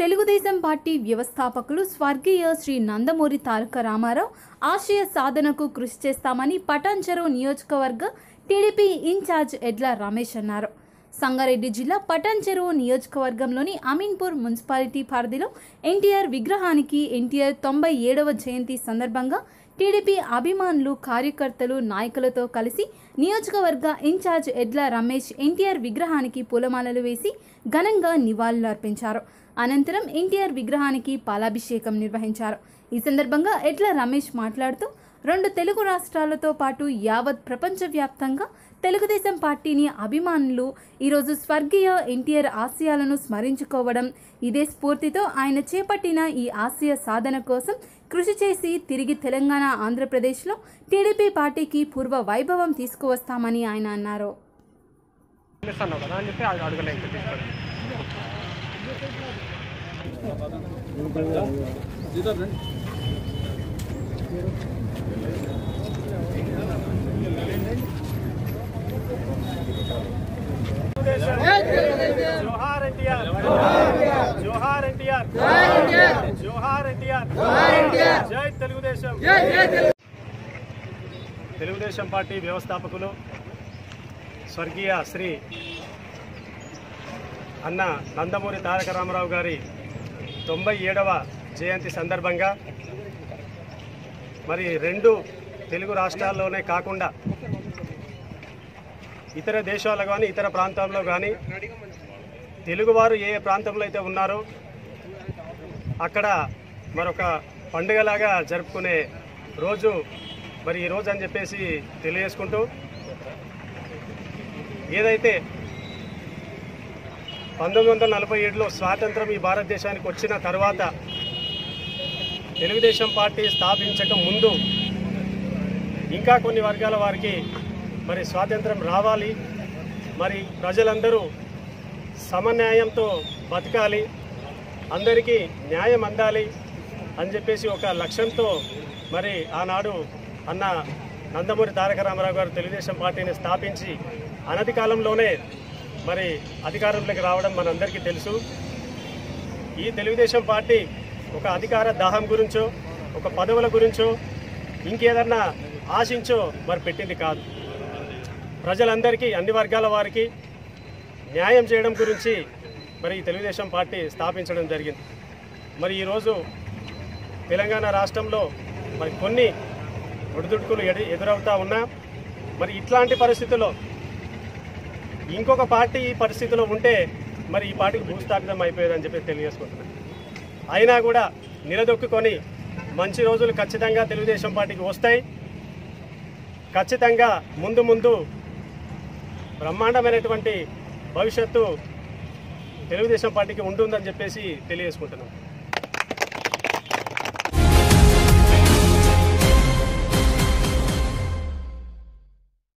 Telugu Desam party వ్యవస్థాపకులు స్వర్గీయ శ్రీ నందమూరి తారక రామారావు ఆశయ సాధనకు కృషి చేస్తామని పటాన్చెరు నియోజకవర్గ టీడీపీ ఇన్ఛార్జ్ ఎడ్ల రమేష్ అన్నారు. సంగారెడ్డి జిల్లా పటాన్ చెరువు నియోజకవర్గంలోని అమీన్పూర్ మున్సిపాలిటీ పరిధిలో ఎన్టీఆర్ విగ్రహానికి ఎన్టీఆర్ తొంభై ఏడవ జయంతి సందర్భంగా టీడీపీ అభిమానులు కార్యకర్తలు నాయకులతో కలిసి నియోజకవర్గ ఇన్ఛార్జ్ ఎడ్ల రమేష్ ఎన్టీఆర్ విగ్రహానికి పూలమాలలు వేసి ఘనంగా నివాళులర్పించారు. అనంతరం ఎన్టీఆర్ విగ్రహానికి పాలాభిషేకం నిర్వహించారు. ఈ సందర్భంగా ఎడ్ల రమేష్ మాట్లాడుతూ రెండు తెలుగు రాష్ట్రాలతో పాటు యావత్ ప్రపంచవ్యాప్తంగా తెలుగుదేశం పార్టీని అభిమానులు ఈరోజు స్వర్గీయ ఎన్టీఆర్ ఆశయాలను స్మరించుకోవడం ఇదే స్ఫూర్తితో ఆయన చేపట్టిన ఈ ఆశయ సాధన కోసం కృషి చేసి తిరిగి తెలంగాణ ఆంధ్రప్రదేశ్లో టీడీపీ పార్టీకి పూర్వ వైభవం తీసుకువస్తామని ఆయన అన్నారు అన్నావు కదా అని చెప్పి అడు- అడగలేదు తీసుకోండి జోహార్ ఎన్టీఆర్ జోహార్ ఎన్టీఆర్. జోహార్ ఎన్టీఆర్. జై తెలుగుదేశం. తెలుగుదేశం పార్టీ వ్యవస్థాపకులు స్వర్గీయ శ్రీ అన్న నందమూరి తారక రామారావు గారి తొంభై ఏడవ జయంతి సందర్భంగా మరి రెండు తెలుగు రాష్ట్రాల్లోనే కాకుండా ఇతర దేశాల్లో కానీ ఇతర ప్రాంతాల్లో కానీ తెలుగువారు ఏ ప్రాంతంలో అయితే ఉన్నారో అక్కడ మరొక పండుగలాగా జరుపుకునే రోజు మరి ఈ రోజు అని చెప్పేసి తెలియజేసుకుంటూ ఏదైతే పంతొమ్మిది వందల నలభై ఏడులో స్వాతంత్రం ఈ భారతదేశానికి వచ్చిన తర్వాత తెలుగుదేశం పార్టీ స్థాపించక ముందు ఇంకా కొన్ని వర్గాల వారికి మరి స్వాతంత్రం రావాలి. మరి ప్రజలందరూ సమన్యాయంతో బతకాలి అందరికీ న్యాయం అందాలి అని చెప్పేసి ఒక లక్ష్యంతో మరి ఆనాడు అన్న నందమూరి తారక రామారావు గారు తెలుగుదేశం పార్టీని స్థాపించి అనతి కాలంలోనే మరి అధికారంలోకి రావడం మనందరికీ తెలుసు. ఈ తెలుగుదేశం పార్టీ ఒక అధికార దాహం గురించో ఒక పదవుల గురించో ఇంకేదన్నా ఆశించో మరి పెట్టింది కాదు. ప్రజలందరికీ అన్ని వర్గాల వారికి న్యాయం చేయడం గురించి మరి ఈ తెలుగుదేశం పార్టీ స్థాపించడం జరిగింది. మరి ఈరోజు తెలంగాణ రాష్ట్రంలో మరి కొన్ని ఒడిదుడుకులు ఎడు ఎదురవుతా ఉన్నా మరి ఇట్లాంటి పరిస్థితుల్లో ఇంకొక పార్టీ ఈ పరిస్థితిలో ఉంటే మరి ఈ పార్టీకి భూస్థాపితం అయిపోయేదని చెప్పి తెలియజేసుకుంటున్నాను అయినా కూడా నిలదొక్కుని మంచి రోజులు ఖచ్చితంగా తెలుగుదేశం పార్టీకి వస్తాయి. ఖచ్చితంగా ముందు ముందు బ్రహ్మాండమైనటువంటి భవిష్యత్తు తెలుగుదేశం పార్టీకి ఉంటుందని చెప్పేసి తెలియజేసుకుంటున్నాం.